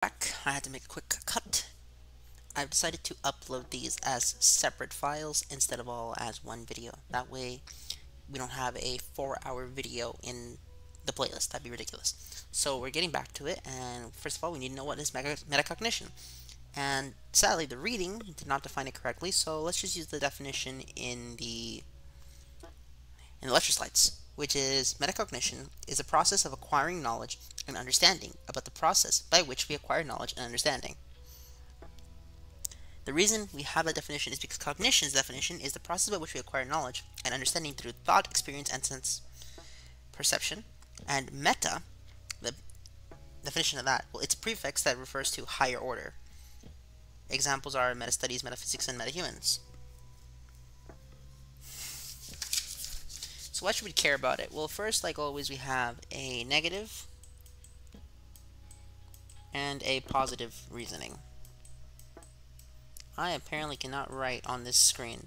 back. I had to make a quick cut. I've decided to upload these as separate files instead of all as one video. That way we don't have a four hour video in the playlist. That'd be ridiculous. So we're getting back to it and first of all we need to know what is metacognition. And sadly the reading did not define it correctly so let's just use the definition in the in the lecture slides which is metacognition is a process of acquiring knowledge and understanding about the process by which we acquire knowledge and understanding. The reason we have that definition is because cognition's definition is the process by which we acquire knowledge and understanding through thought, experience, and sense perception. And meta, the definition of that, well, it's a prefix that refers to higher order. Examples are meta studies, metaphysics, and metahumans. So why should we care about it? Well, first, like always, we have a negative and a positive reasoning. I apparently cannot write on this screen.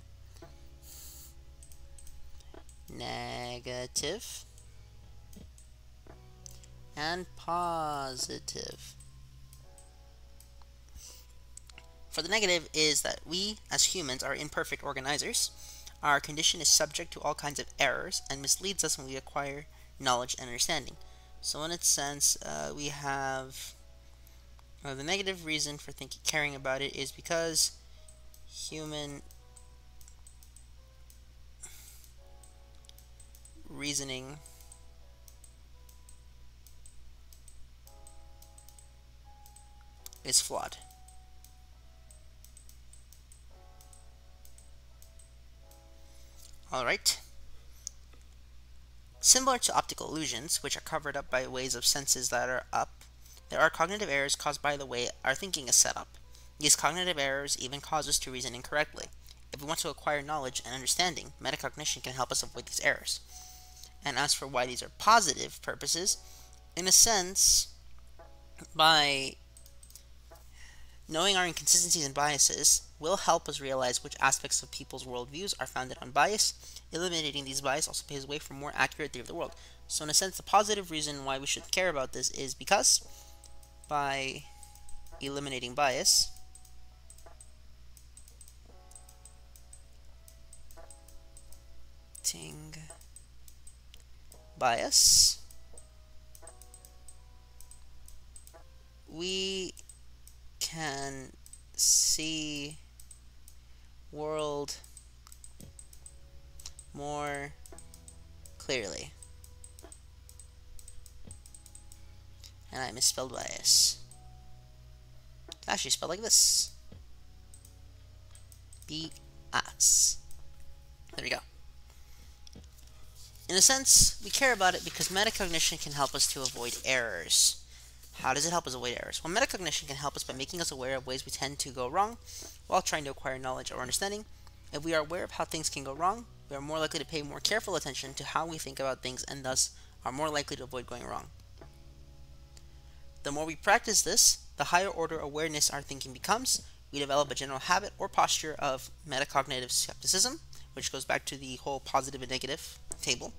Negative and positive. For the negative is that we, as humans, are imperfect organizers. Our cognition is subject to all kinds of errors and misleads us when we acquire knowledge and understanding. So in its sense, uh, we have the negative reason for thinking caring about it is because human reasoning is flawed. Alright. Similar to optical illusions, which are covered up by ways of senses that are up, there are cognitive errors caused by the way our thinking is set up. These cognitive errors even cause us to reason incorrectly. If we want to acquire knowledge and understanding, metacognition can help us avoid these errors. And as for why these are positive purposes, in a sense, by Knowing our inconsistencies and biases will help us realize which aspects of people's worldviews are founded on bias. Eliminating these biases also paves way for more accurate theory of the world. So in a sense, the positive reason why we should care about this is because by eliminating bias, bias, we can see world more clearly. And I misspelled bias. It's actually spelled like this. B-S. There we go. In a sense, we care about it because metacognition can help us to avoid errors. How does it help us avoid errors? Well, metacognition can help us by making us aware of ways we tend to go wrong while trying to acquire knowledge or understanding. If we are aware of how things can go wrong, we are more likely to pay more careful attention to how we think about things and thus are more likely to avoid going wrong. The more we practice this, the higher order awareness our thinking becomes. We develop a general habit or posture of metacognitive skepticism, which goes back to the whole positive and negative table.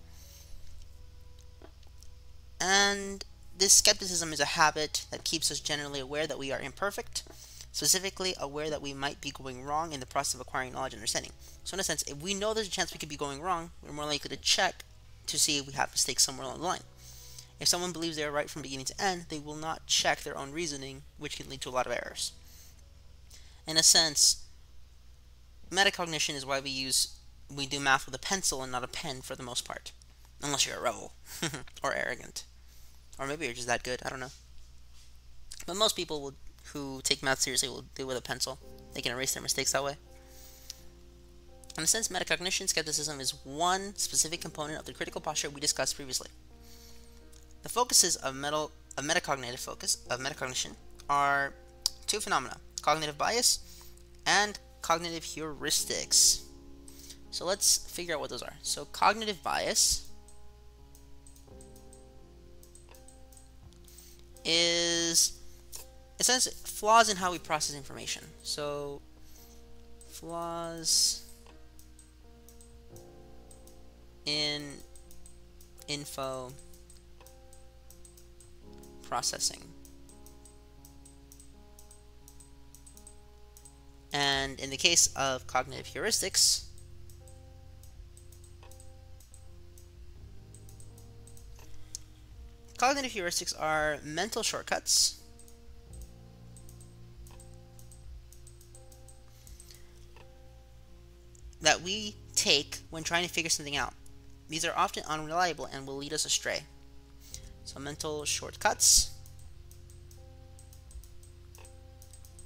And this skepticism is a habit that keeps us generally aware that we are imperfect, specifically aware that we might be going wrong in the process of acquiring knowledge and understanding. So in a sense, if we know there's a chance we could be going wrong, we're more likely to check to see if we have mistakes somewhere along the line. If someone believes they are right from beginning to end, they will not check their own reasoning, which can lead to a lot of errors. In a sense, metacognition is why we use we do math with a pencil and not a pen for the most part. Unless you're a rebel or arrogant. Or maybe you're just that good. I don't know. But most people will, who take math seriously will do it with a pencil. They can erase their mistakes that way. In a sense, metacognition skepticism is one specific component of the critical posture we discussed previously. The focuses of, metal, of metacognitive focus of metacognition are two phenomena: cognitive bias and cognitive heuristics. So let's figure out what those are. So cognitive bias is it says flaws in how we process information. So flaws in info processing. And in the case of cognitive heuristics, cognitive heuristics are mental shortcuts that we take when trying to figure something out. These are often unreliable and will lead us astray. So mental shortcuts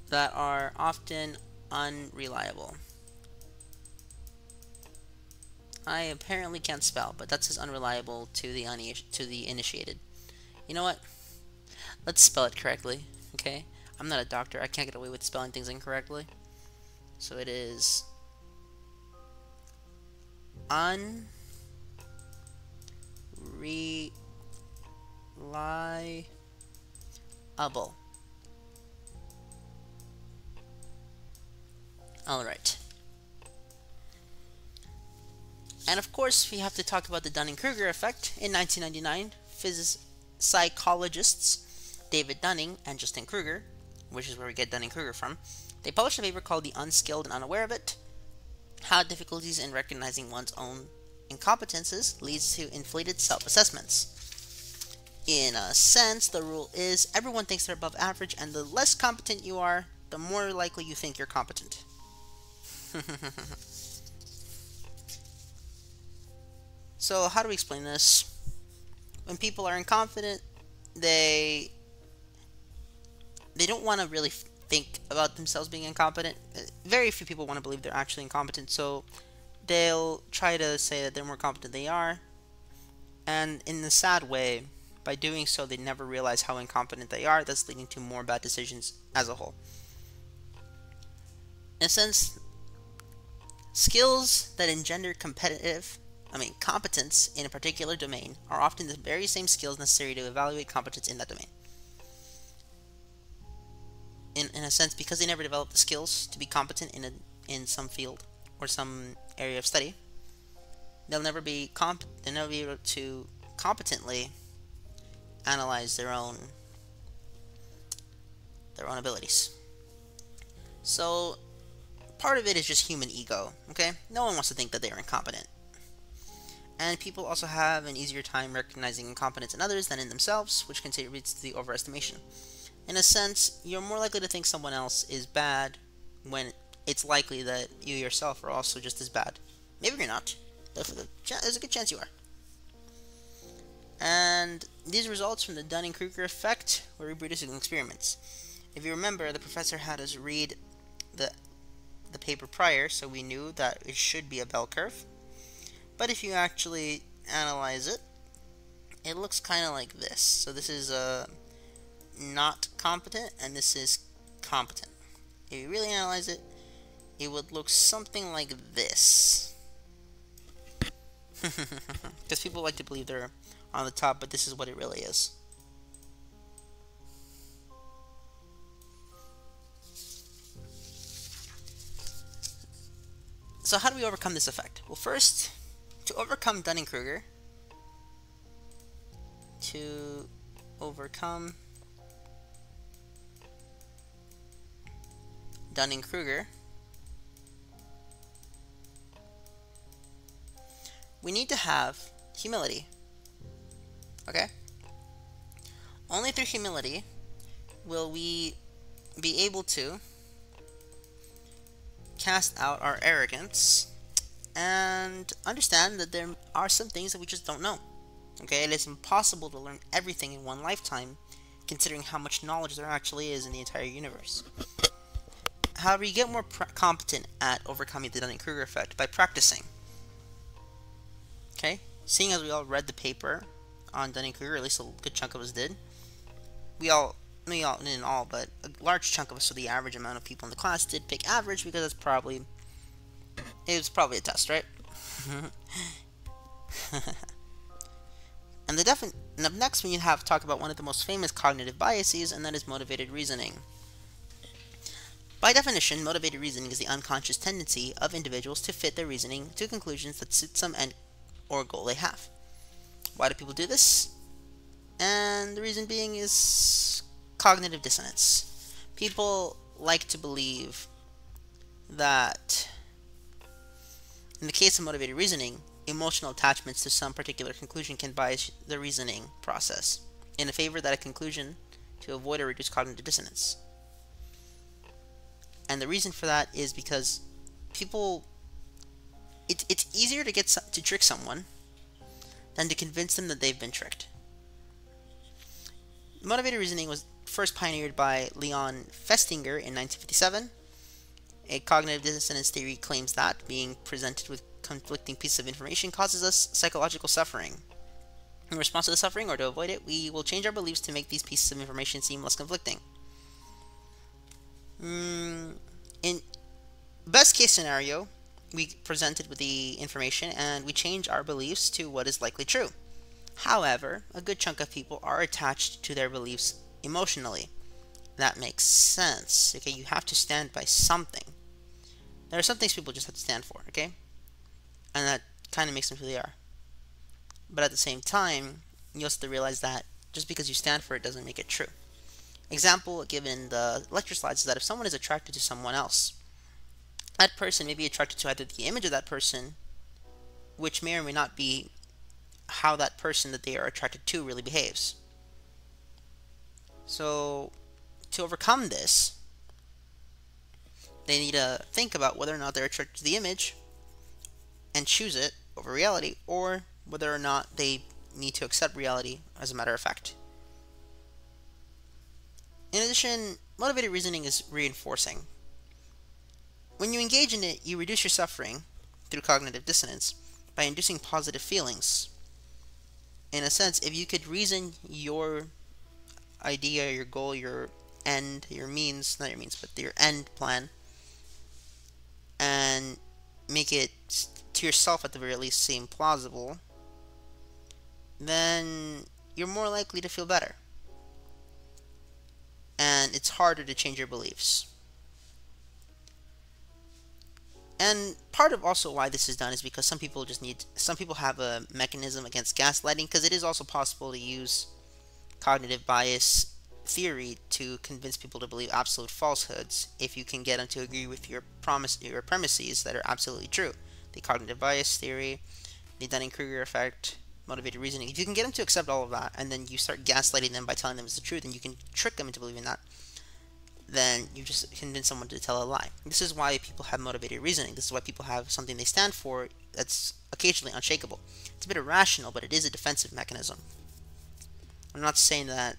that are often unreliable. I apparently can't spell, but that's as unreliable to the to the initiated. You know what? Let's spell it correctly, okay? I'm not a doctor. I can't get away with spelling things incorrectly. So it is unreliable. Alright. And of course, we have to talk about the Dunning-Kruger effect. In 1999, phys psychologists David Dunning and Justin Kruger, which is where we get Dunning-Kruger from, they published a paper called The Unskilled and Unaware of It, how difficulties in recognizing one's own incompetences leads to inflated self-assessments. In a sense, the rule is everyone thinks they're above average, and the less competent you are, the more likely you think you're competent. so, how do we explain this? When people are incompetent, they they don't want to really think about themselves being incompetent. Very few people want to believe they're actually incompetent, so they'll try to say that they're more competent than they are. And in the sad way, by doing so, they never realize how incompetent they are, thus leading to more bad decisions as a whole. In a sense, skills that engender competitive, I mean, competence in a particular domain are often the very same skills necessary to evaluate competence in that domain in, in a sense, because they never developed the skills to be competent in a, in some field or some area of study, they'll never be comp they'll never be able to competently analyze their own their own abilities. So part of it is just human ego, okay? No one wants to think that they are incompetent. And people also have an easier time recognizing incompetence in others than in themselves, which contributes to the overestimation in a sense, you're more likely to think someone else is bad when it's likely that you yourself are also just as bad. Maybe you're not, but there's a good chance you are. And these results from the Dunning-Kruger effect were reproduced in experiments. If you remember, the professor had us read the the paper prior, so we knew that it should be a bell curve. But if you actually analyze it, it looks kind of like this. So this is a not competent, and this is competent. If you really analyze it, it would look something like this. Because people like to believe they're on the top, but this is what it really is. So how do we overcome this effect? Well, first, to overcome Dunning-Kruger, to overcome Dunning-Kruger, we need to have humility. Okay? Only through humility will we be able to cast out our arrogance and understand that there are some things that we just don't know. Okay, it is impossible to learn everything in one lifetime, considering how much knowledge there actually is in the entire universe. However, you get more competent at overcoming the Dunning-Kruger effect by practicing. Okay? Seeing as we all read the paper on Dunning-Kruger, at least a good chunk of us did, we all, we all, didn't all, but a large chunk of us, so the average amount of people in the class did pick average because that's probably, it was probably a test, right? and the defi- and up next we have to talk about one of the most famous cognitive biases, and that is motivated reasoning. By definition, motivated reasoning is the unconscious tendency of individuals to fit their reasoning to conclusions that suit some end or goal they have. Why do people do this? And the reason being is cognitive dissonance. People like to believe that in the case of motivated reasoning, emotional attachments to some particular conclusion can bias the reasoning process in a favor that a conclusion to avoid or reduce cognitive dissonance. And the reason for that is because people it, it's easier to get to trick someone than to convince them that they've been tricked. Motivated reasoning was first pioneered by Leon Festinger in 1957. A cognitive dissonance theory claims that being presented with conflicting pieces of information causes us psychological suffering. In response to the suffering or to avoid it, we will change our beliefs to make these pieces of information seem less conflicting. Mm, in best case scenario, we presented with the information and we change our beliefs to what is likely true. However, a good chunk of people are attached to their beliefs emotionally. That makes sense. Okay, you have to stand by something. There are some things people just have to stand for, okay? And that kind of makes them who they are. But at the same time, you also have to realize that just because you stand for it doesn't make it true. Example given the lecture slides is that if someone is attracted to someone else, that person may be attracted to either the image of that person, which may or may not be how that person that they are attracted to really behaves. So, to overcome this, they need to think about whether or not they're attracted to the image and choose it over reality, or whether or not they need to accept reality as a matter of fact. In addition, motivated reasoning is reinforcing. When you engage in it, you reduce your suffering through cognitive dissonance by inducing positive feelings. In a sense, if you could reason your idea, your goal, your end, your means, not your means, but your end plan, and make it to yourself at the very least seem plausible, then you're more likely to feel better. And it's harder to change your beliefs. And part of also why this is done is because some people just need, some people have a mechanism against gaslighting because it is also possible to use cognitive bias theory to convince people to believe absolute falsehoods if you can get them to agree with your promise, your premises that are absolutely true. The cognitive bias theory, the Dunning-Kruger effect, motivated reasoning. If you can get them to accept all of that, and then you start gaslighting them by telling them it's the truth, and you can trick them into believing that, then you just convince someone to tell a lie. This is why people have motivated reasoning. This is why people have something they stand for that's occasionally unshakable. It's a bit irrational, but it is a defensive mechanism. I'm not saying that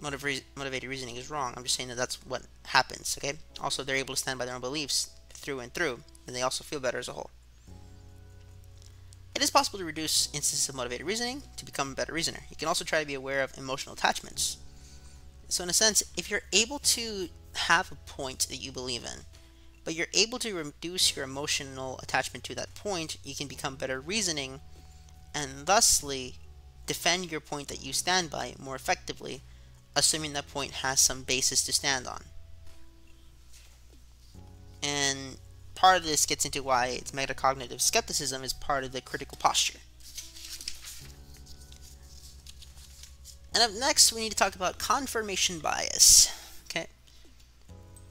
motivated reasoning is wrong. I'm just saying that that's what happens, okay? Also, they're able to stand by their own beliefs through and through, and they also feel better as a whole. It is possible to reduce instances of motivated reasoning to become a better reasoner. You can also try to be aware of emotional attachments. So in a sense, if you're able to have a point that you believe in, but you're able to reduce your emotional attachment to that point, you can become better reasoning and thusly defend your point that you stand by more effectively, assuming that point has some basis to stand on. And part of this gets into why it's metacognitive skepticism is part of the critical posture. And up next, we need to talk about confirmation bias. Okay.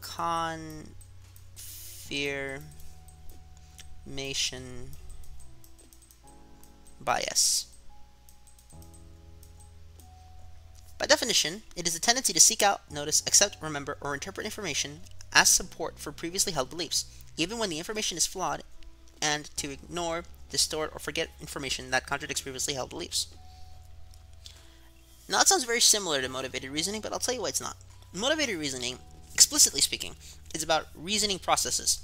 Confirmation bias. By definition, it is a tendency to seek out, notice, accept, remember, or interpret information as support for previously held beliefs, even when the information is flawed, and to ignore, distort, or forget information that contradicts previously held beliefs. Now that sounds very similar to motivated reasoning, but I'll tell you why it's not. Motivated reasoning, explicitly speaking, is about reasoning processes.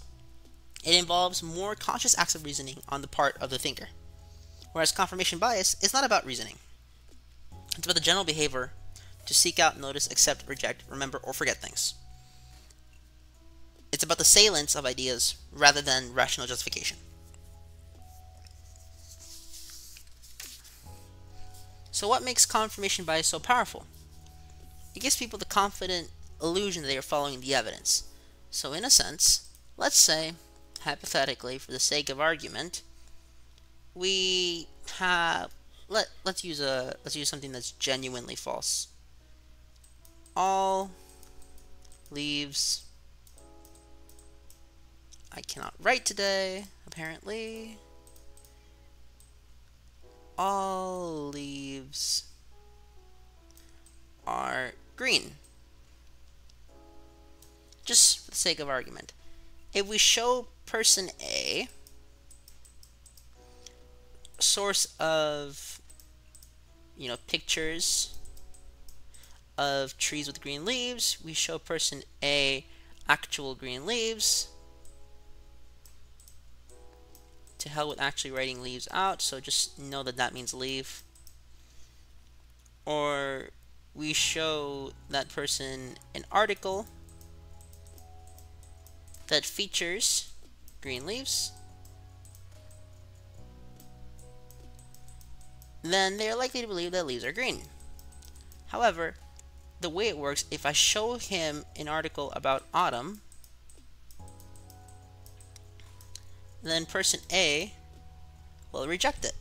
It involves more conscious acts of reasoning on the part of the thinker. Whereas confirmation bias is not about reasoning. It's about the general behavior to seek out, notice, accept, reject, remember, or forget things. It's about the salience of ideas rather than rational justification. So what makes confirmation bias so powerful? It gives people the confident illusion that they are following the evidence. So in a sense, let's say, hypothetically, for the sake of argument, we have let let's use a let's use something that's genuinely false. All leaves I cannot write today, apparently. All leaves are green. Just for the sake of argument. If we show person A source of you know pictures of trees with green leaves, we show person A actual green leaves. To hell with actually writing leaves out, so just know that that means leave. Or we show that person an article that features green leaves. Then they are likely to believe that leaves are green. However, the way it works, if I show him an article about autumn, then person A will reject it.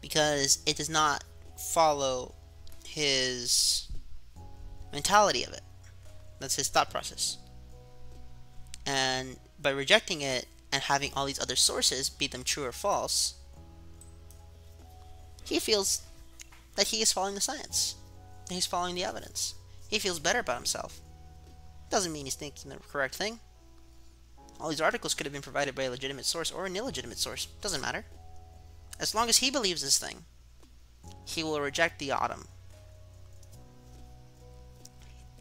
Because it does not follow his mentality of it. That's his thought process. And by rejecting it and having all these other sources, be them true or false, he feels that he is following the science. He's following the evidence. He feels better about himself. Doesn't mean he's thinking the correct thing. All these articles could have been provided by a legitimate source or an illegitimate source. Doesn't matter. As long as he believes this thing, he will reject the autumn.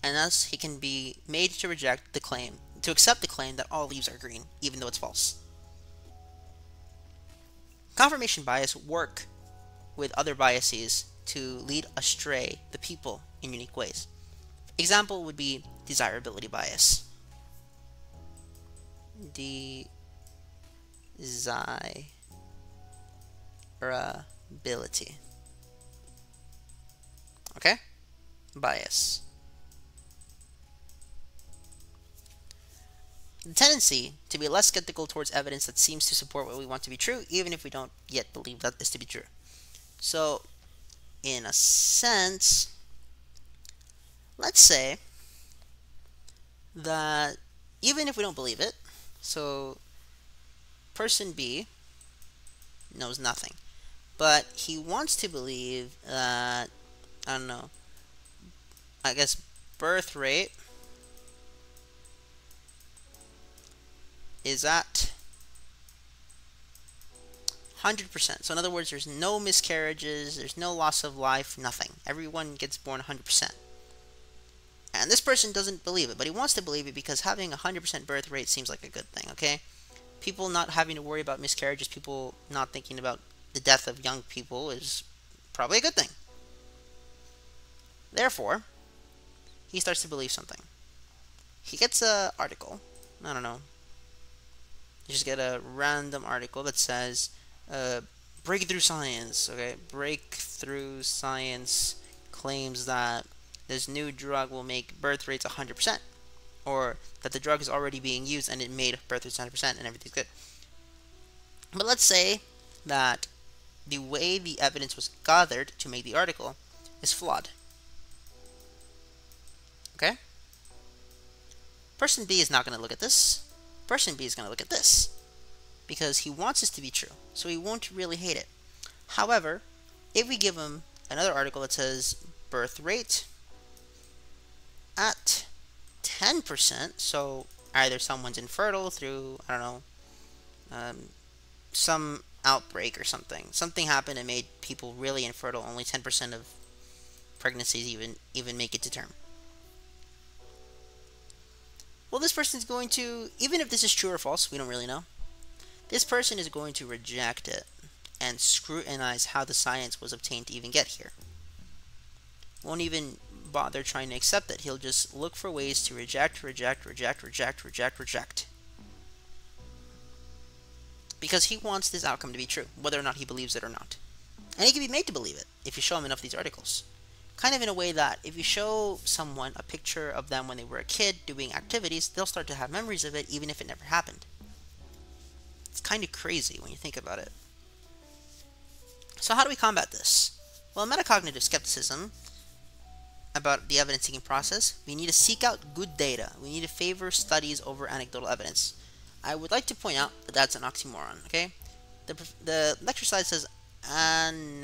And thus, he can be made to reject the claim, to accept the claim that all leaves are green, even though it's false. Confirmation bias work with other biases to lead astray the people in unique ways. Example would be desirability bias. Desirability. Okay? Bias. The tendency to be less skeptical towards evidence that seems to support what we want to be true, even if we don't yet believe that is to be true. So, in a sense, let's say that even if we don't believe it, so person B knows nothing, but he wants to believe that, I don't know, I guess birth rate is at 100%. So in other words, there's no miscarriages, there's no loss of life, nothing. Everyone gets born 100%. And this person doesn't believe it, but he wants to believe it because having a 100% birth rate seems like a good thing, okay? People not having to worry about miscarriages, people not thinking about the death of young people is probably a good thing. Therefore, he starts to believe something. He gets a article. I don't know. You just get a random article that says uh, breakthrough science. Okay, breakthrough science claims that this new drug will make birth rates 100%, or that the drug is already being used and it made birth rates 100% and everything's good. But let's say that the way the evidence was gathered to make the article is flawed. Okay? Person B is not going to look at this. Person B is going to look at this because he wants this to be true, so he won't really hate it. However, if we give him another article that says birth rate at 10%, so either someone's infertile through, I don't know, um, some outbreak or something. Something happened and made people really infertile. Only 10% of pregnancies even even make it to term. Well, this person's going to, even if this is true or false, we don't really know. This person is going to reject it and scrutinize how the science was obtained to even get here. Won't even bother trying to accept it. He'll just look for ways to reject, reject, reject, reject, reject, reject. Because he wants this outcome to be true, whether or not he believes it or not. And he can be made to believe it if you show him enough of these articles. Kind of in a way that if you show someone a picture of them when they were a kid doing activities, they'll start to have memories of it even if it never happened. Kind of crazy when you think about it. So how do we combat this? Well, metacognitive skepticism about the evidence seeking process, we need to seek out good data. We need to favor studies over anecdotal evidence. I would like to point out that that's an oxymoron, okay? The, the lecture slide says anecdotal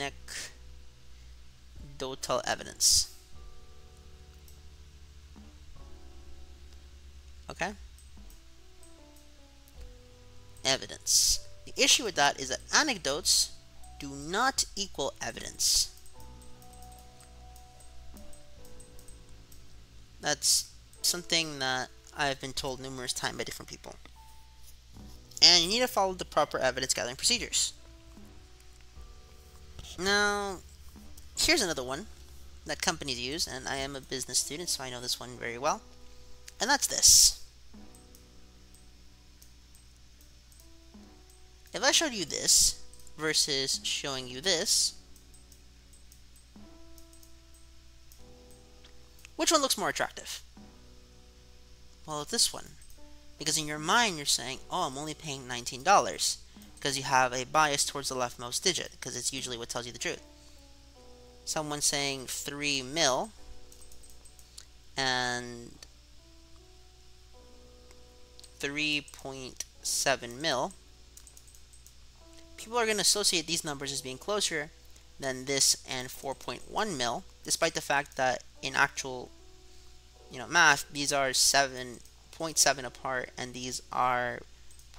evidence. Okay? Evidence. The issue with that is that anecdotes do not equal evidence. That's something that I've been told numerous times by different people. And you need to follow the proper evidence gathering procedures. Now, here's another one that companies use, and I am a business student, so I know this one very well. And that's this. If I showed you this versus showing you this, which one looks more attractive? Well, this one. Because in your mind, you're saying, oh, I'm only paying $19 because you have a bias towards the leftmost digit because it's usually what tells you the truth. Someone saying 3 mil and 3.7 mil people are going to associate these numbers as being closer than this and 4.1 mil, despite the fact that in actual, you know, math, these are 7.7 apart and these are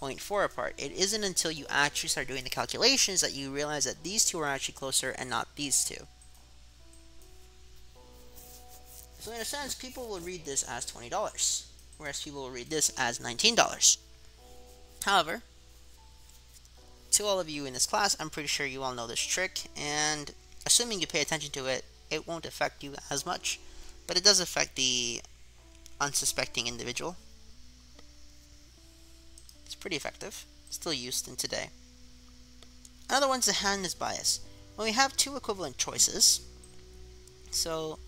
0.4 apart. It isn't until you actually start doing the calculations that you realize that these two are actually closer and not these two. So in a sense, people will read this as $20, whereas people will read this as $19. However, to all of you in this class, I'm pretty sure you all know this trick, and assuming you pay attention to it, it won't affect you as much, but it does affect the unsuspecting individual. It's pretty effective, still used in today. Another one's the handedness bias. When we have two equivalent choices, so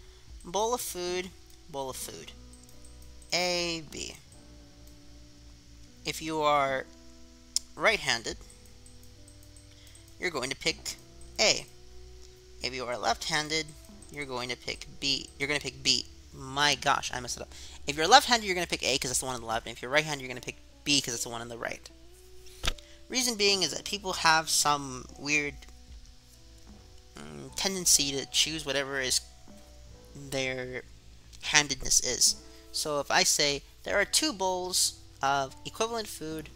bowl of food, bowl of food, A, B. If you are right-handed, you're going to pick A. If you are left-handed, you're going to pick B. You're going to pick B. My gosh, I messed it up. If you're left-handed, you're going to pick A because that's the one on the left. And if you're right-handed, you're going to pick B because it's the one on the right. Reason being is that people have some weird um, tendency to choose whatever is their handedness is. So if I say there are two bowls of equivalent food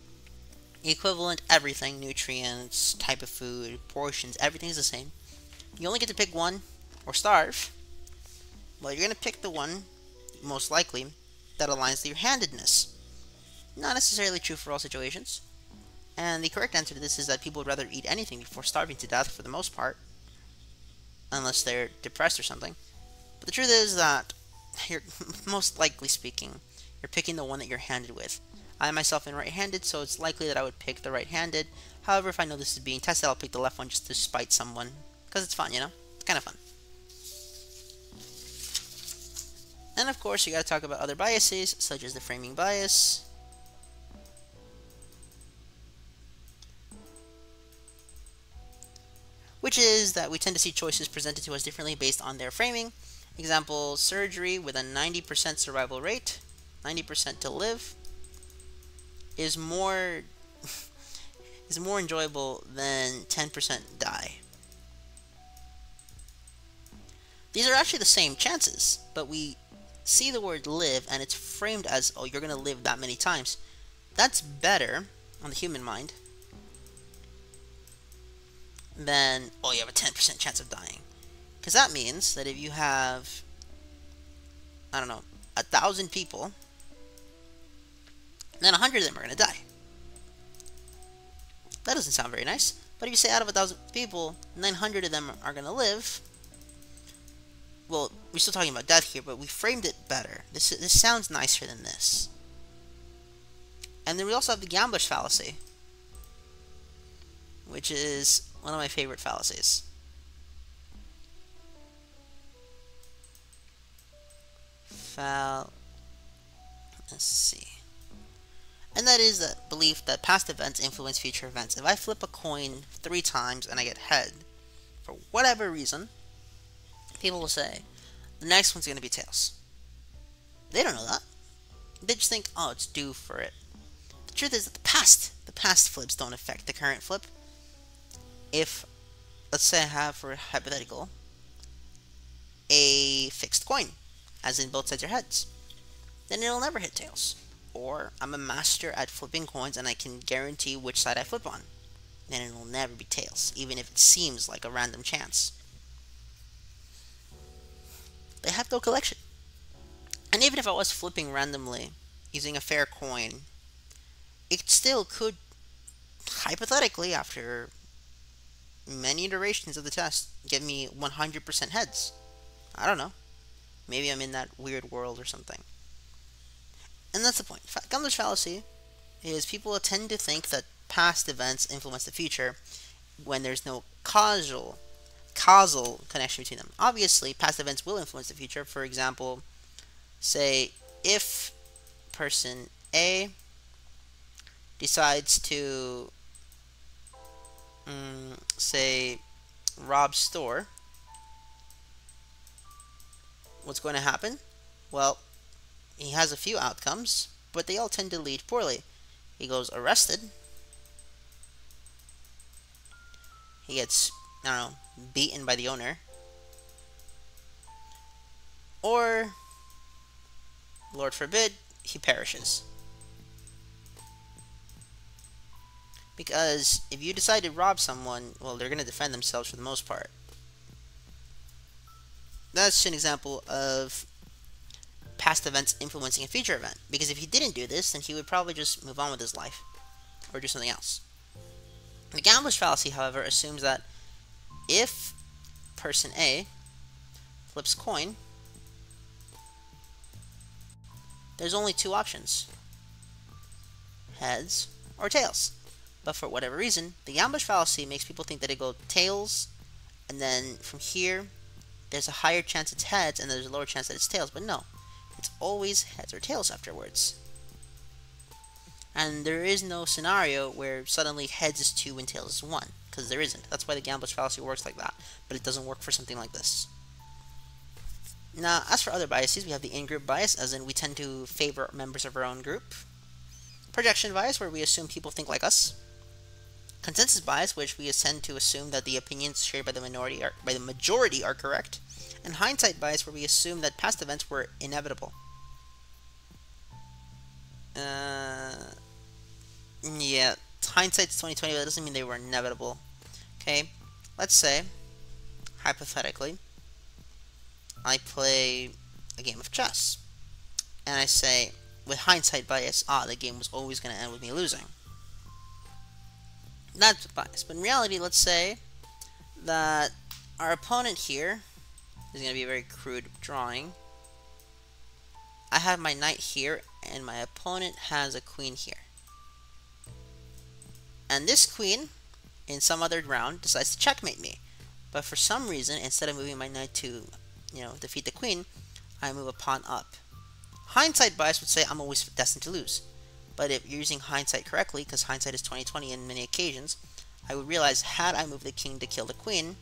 equivalent everything, nutrients, type of food, portions, everything's the same. You only get to pick one, or starve. Well, you're going to pick the one, most likely, that aligns to your handedness. Not necessarily true for all situations. And the correct answer to this is that people would rather eat anything before starving to death for the most part. Unless they're depressed or something. But the truth is that, you're most likely speaking, you're picking the one that you're handed with. I myself am right-handed, so it's likely that I would pick the right-handed. However, if I know this is being tested, I'll pick the left one just to spite someone. Because it's fun, you know? It's kind of fun. And of course, you gotta talk about other biases, such as the framing bias. Which is that we tend to see choices presented to us differently based on their framing. Example, surgery with a 90% survival rate, 90% to live, is more is more enjoyable than 10% die. These are actually the same chances, but we see the word live and it's framed as, oh, you're going to live that many times. That's better on the human mind than, oh, you have a 10% chance of dying. Because that means that if you have, I don't know, a thousand people and then 100 of them are going to die. That doesn't sound very nice. But if you say out of 1,000 people, 900 of them are going to live, well, we're still talking about death here, but we framed it better. This, this sounds nicer than this. And then we also have the gambler's fallacy, which is one of my favorite fallacies. Fal... Let's see and that is the belief that past events influence future events. If I flip a coin three times and I get head, for whatever reason, people will say, the next one's going to be tails. They don't know that. They just think, oh, it's due for it. The truth is that the past, the past flips don't affect the current flip. If, let's say I have, for a hypothetical, a fixed coin, as in both sides are heads, then it'll never hit tails. Or I'm a master at flipping coins and I can guarantee which side I flip on. Then it'll never be tails, even if it seems like a random chance. They have no collection. And even if I was flipping randomly using a fair coin, it still could, hypothetically, after many iterations of the test, give me 100% heads. I don't know. Maybe I'm in that weird world or something. And that's the point. Gambler's fallacy is people tend to think that past events influence the future when there's no causal causal connection between them. Obviously, past events will influence the future. For example, say if person A decides to um, say rob store what's going to happen well he has a few outcomes but they all tend to lead poorly he goes arrested he gets I don't know beaten by the owner or Lord forbid, he perishes. Because if you decide to rob someone, well, they're going to defend themselves for the most part. That's an example of past events influencing a future event. Because if he didn't do this, then he would probably just move on with his life. Or do something else. The gambler's fallacy, however, assumes that if person A flips coin, there's only two options heads or tails. But for whatever reason, the gambler's fallacy makes people think that it goes tails, and then from here, there's a higher chance it's heads, and there's a lower chance that it's tails. But no, it's always heads or tails afterwards. And there is no scenario where suddenly heads is 2 and tails is 1, because there isn't. That's why the gambler's fallacy works like that, but it doesn't work for something like this. Now, as for other biases, we have the in-group bias, as in we tend to favor members of our own group. Projection bias, where we assume people think like us. Consensus bias, which we tend to assume that the opinions shared by the minority are, by the majority are correct. And hindsight bias, where we assume that past events were inevitable. Uh, yeah, hindsight's 2020, but that doesn't mean they were inevitable. Okay, let's say, hypothetically, I play a game of chess. And I say, with hindsight bias, ah, the game was always going to end with me losing. That's bias. But in reality, let's say that our opponent here is going to be a very crude drawing. I have my knight here, and my opponent has a queen here. And this queen, in some other round, decides to checkmate me. But for some reason, instead of moving my knight to you know, defeat the queen, I move a pawn up. Hindsight bias would say I'm always destined to lose. But if you're using hindsight correctly, because hindsight is 2020 in many occasions, I would realize had I moved the king to kill the queen,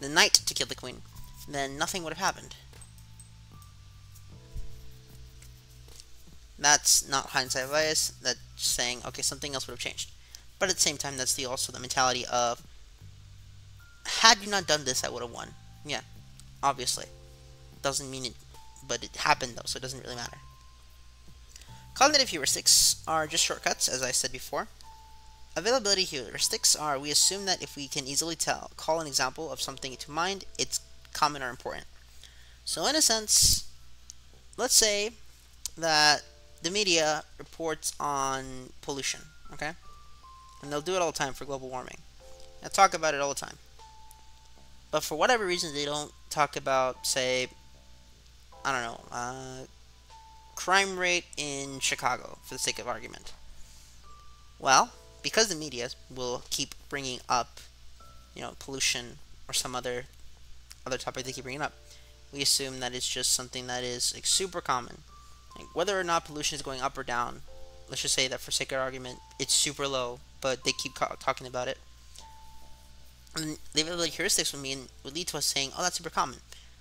the knight to kill the queen, then nothing would have happened. That's not hindsight bias, that's saying, okay, something else would have changed. But at the same time, that's the also the mentality of, had you not done this, I would have won. Yeah, obviously. Doesn't mean it, but it happened though, so it doesn't really matter. Cognitive heuristics are just shortcuts, as I said before. Availability heuristics are we assume that if we can easily tell, call an example of something to mind, it's common or important. So in a sense, let's say that the media reports on pollution, okay? And they'll do it all the time for global warming. They talk about it all the time. But for whatever reason, they don't talk about, say, I don't know, uh, crime rate in Chicago, for the sake of argument. Well, because the media will keep bringing up, you know, pollution or some other other topic they keep bringing up, we assume that it's just something that is like, super common. Like, whether or not pollution is going up or down, let's just say that for sake of argument, it's super low, but they keep talking about it. And the availability heuristics would mean would lead to us saying, "Oh, that's super common."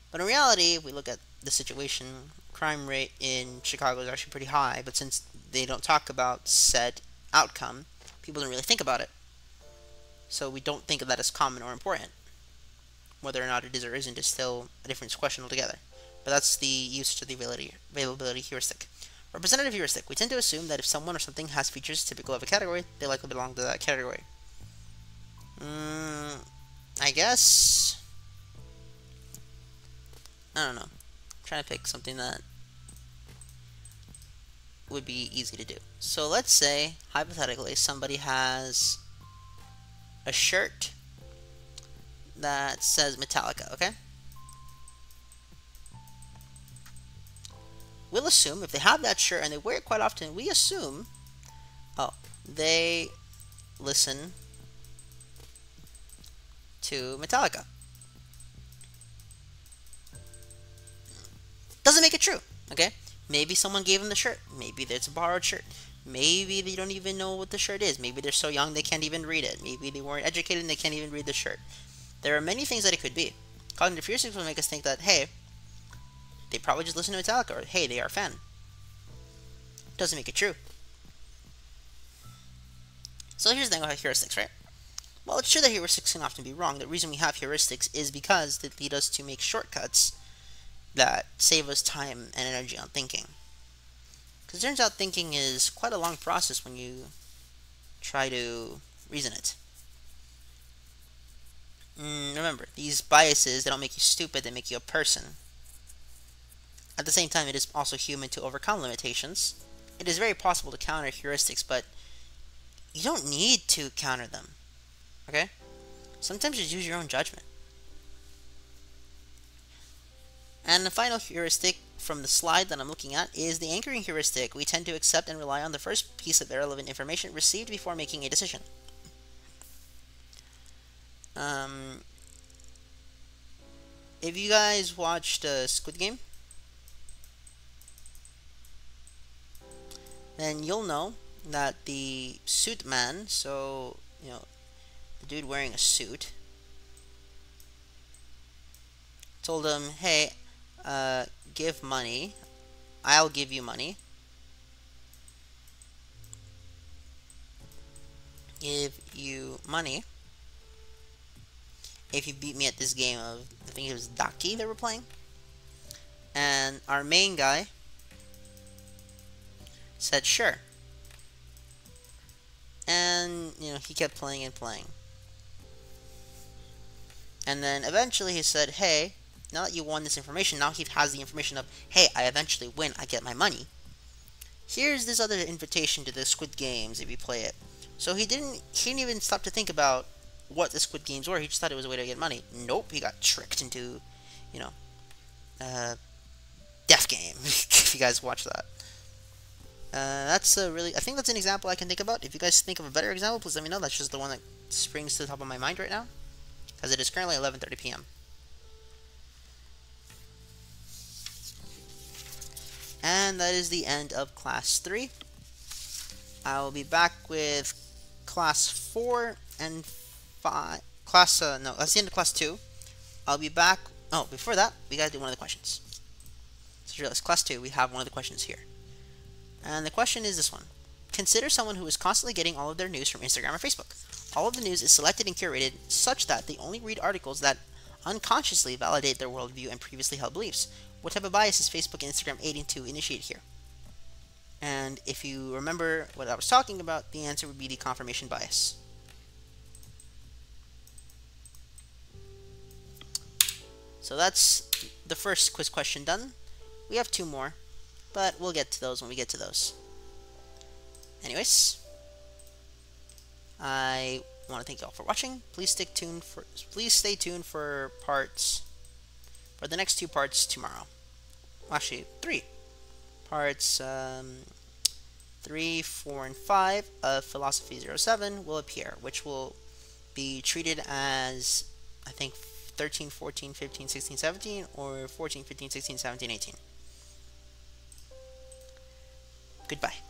But in reality, if we look at the situation, crime rate in Chicago is actually pretty high, but since they don't talk about said outcome, people don't really think about it. So we don't think of that as common or important. Whether or not it is or isn't is still a different question altogether. But that's the usage of the availability, availability heuristic. Representative heuristic. We tend to assume that if someone or something has features typical of a category, they likely belong to that category. Mm, I guess... I don't know. I'm trying to pick something that would be easy to do. So let's say, hypothetically, somebody has a shirt that says Metallica, okay? We'll assume if they have that shirt and they wear it quite often, we assume, oh, they listen to Metallica. Doesn't make it true, okay? Maybe someone gave them the shirt. Maybe it's a borrowed shirt. Maybe they don't even know what the shirt is. Maybe they're so young they can't even read it. Maybe they weren't educated and they can't even read the shirt. There are many things that it could be. Cognitive heuristics will make us think that, hey, they probably just listen to Metallica, or hey, they are a fan. Doesn't make it true. So here's the thing about heuristics, right? Well, it's true that heuristics can often be wrong. The reason we have heuristics is because they lead us to make shortcuts that save us time and energy on thinking. Because it turns out thinking is quite a long process when you try to reason it. Mm, remember, these biases, they don't make you stupid, they make you a person. At the same time, it is also human to overcome limitations. It is very possible to counter heuristics, but you don't need to counter them. Okay? Sometimes just use your own judgment. And the final heuristic from the slide that I'm looking at is the anchoring heuristic. We tend to accept and rely on the first piece of irrelevant information received before making a decision. Um, if you guys watched uh, Squid Game, then you'll know that the suit man, so, you know, the dude wearing a suit, told him, hey, uh, give money. I'll give you money. Give you money. If you beat me at this game of, I think it was Daki that we're playing. And our main guy said, sure. And, you know, he kept playing and playing. And then eventually he said, hey, now that you won this information, now he has the information of, hey, I eventually win, I get my money. Here's this other invitation to the Squid Games if you play it. So he didn't he didn't even stop to think about what the Squid Games were. He just thought it was a way to get money. Nope, he got tricked into, you know, uh, Death Game. if you guys watch that. Uh, that's a really, I think that's an example I can think about. If you guys think of a better example, please let me know. That's just the one that springs to the top of my mind right now. Because it is currently 11.30 p.m. And that is the end of class 3. I will be back with class 4 and 5. Class, uh, no, that's the end of class 2. I'll be back. Oh, before that, we gotta do one of the questions. So, realize, class 2, we have one of the questions here. And the question is this one. Consider someone who is constantly getting all of their news from Instagram or Facebook. All of the news is selected and curated such that they only read articles that unconsciously validate their worldview and previously held beliefs. What type of bias is Facebook and Instagram aiding to initiate here? And if you remember what I was talking about, the answer would be the confirmation bias. So that's the first quiz question done. We have two more, but we'll get to those when we get to those. Anyways, I want to thank you all for watching. Please stick tuned for please stay tuned for parts for the next two parts tomorrow. Actually, three parts um, three, four, and five of Philosophy 07 will appear, which will be treated as I think 13, 14, 15, 16, 17, or 14, 15, 16, 17, 18. Goodbye.